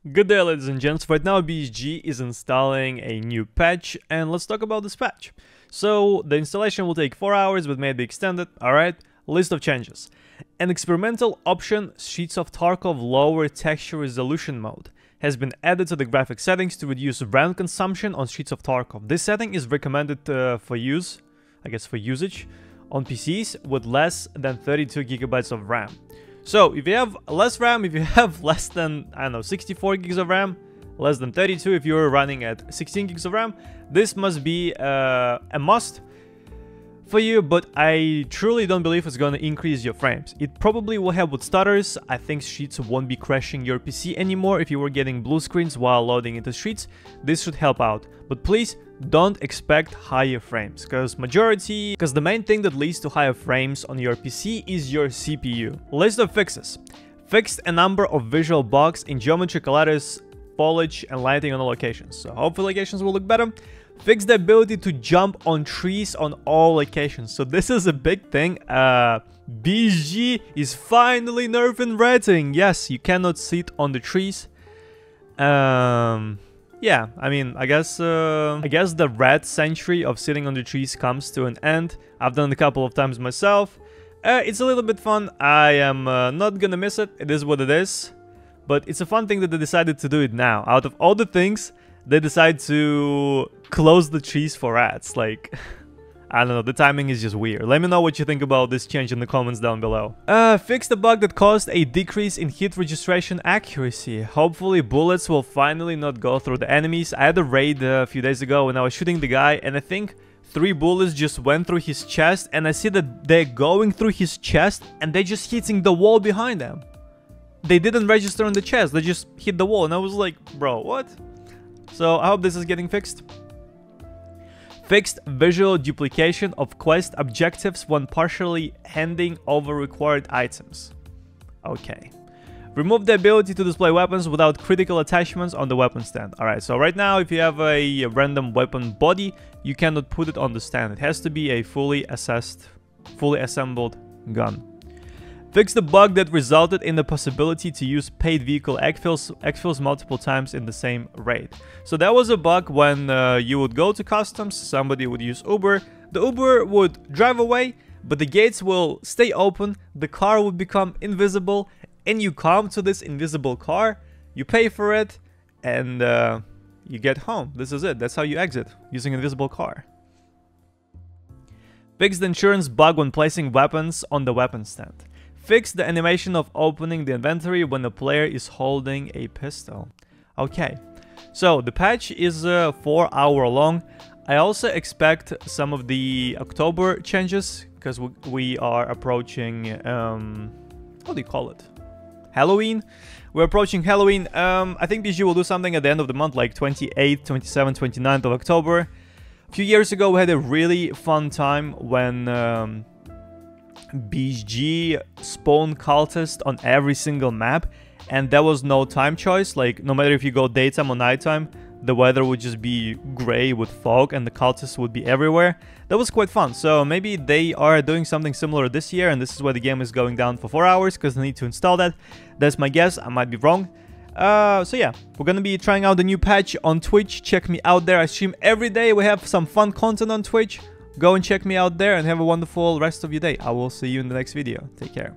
Good day ladies and gents, right now BSG is installing a new patch and let's talk about this patch. So the installation will take 4 hours but may be extended, alright? List of changes. An experimental option, Streets of Tarkov lower texture resolution mode, has been added to the graphic settings to reduce RAM consumption on Streets of Tarkov. This setting is recommended uh, for use, I guess for usage, on PCs with less than 32 gigabytes of RAM. So if you have less RAM, if you have less than, I don't know, 64 gigs of RAM, less than 32 if you're running at 16 gigs of RAM, this must be uh, a must for you, but I truly don't believe it's to increase your frames. It probably will help with stutters. I think Streets won't be crashing your PC anymore if you were getting blue screens while loading into Streets. This should help out. But please don't expect higher frames, because majority, because the main thing that leads to higher frames on your PC is your CPU. List of fixes. Fixed a number of visual bugs in geometry colors, foliage, and lighting on all locations. So hopefully locations will look better. Fix the ability to jump on trees on all locations. So this is a big thing. Uh, BSG is finally nerfing ratting. Yes, you cannot sit on the trees. Um, yeah, I mean, I guess uh, I guess the red century of sitting on the trees comes to an end. I've done it a couple of times myself. Uh, it's a little bit fun. I am uh, not gonna miss it. It is what it is. But it's a fun thing that they decided to do it now. Out of all the things, they decide to close the trees for ads. Like, I don't know, the timing is just weird. Let me know what you think about this change in the comments down below. Uh, fix the bug that caused a decrease in hit registration accuracy. Hopefully bullets will finally not go through the enemies. I had a raid a few days ago when I was shooting the guy and I think three bullets just went through his chest and I see that they're going through his chest and they're just hitting the wall behind them. They didn't register on the chest, they just hit the wall and I was like, bro, what? So I hope this is getting fixed. Fixed visual duplication of quest objectives when partially handing over required items. Okay. Remove the ability to display weapons without critical attachments on the weapon stand. Alright, so right now if you have a random weapon body, you cannot put it on the stand. It has to be a fully assessed, fully assembled gun. Fix the bug that resulted in the possibility to use paid vehicle exfils, exfils multiple times in the same raid. So that was a bug when uh, you would go to customs, somebody would use Uber, the Uber would drive away, but the gates will stay open, the car would become invisible, and you come to this invisible car, you pay for it, and uh, you get home. This is it. That's how you exit, using invisible car. Fix the insurance bug when placing weapons on the weapon stand. Fix the animation of opening the inventory when the player is holding a pistol. Okay, so the patch is uh, 4 hour long. I also expect some of the October changes because we are approaching, um, what do you call it? Halloween. We're approaching Halloween. Um, I think BSG will do something at the end of the month, like 28th, 27th, 29th of October. A few years ago, we had a really fun time when um, BSG spawn cultist on every single map and there was no time choice like no matter if you go daytime or nighttime the weather would just be gray with fog and the cultists would be everywhere that was quite fun so maybe they are doing something similar this year and this is why the game is going down for four hours because they need to install that that's my guess i might be wrong uh, so yeah, we're gonna be trying out the new patch on Twitch. Check me out there. I stream every day. We have some fun content on Twitch. Go and check me out there and have a wonderful rest of your day. I will see you in the next video. Take care.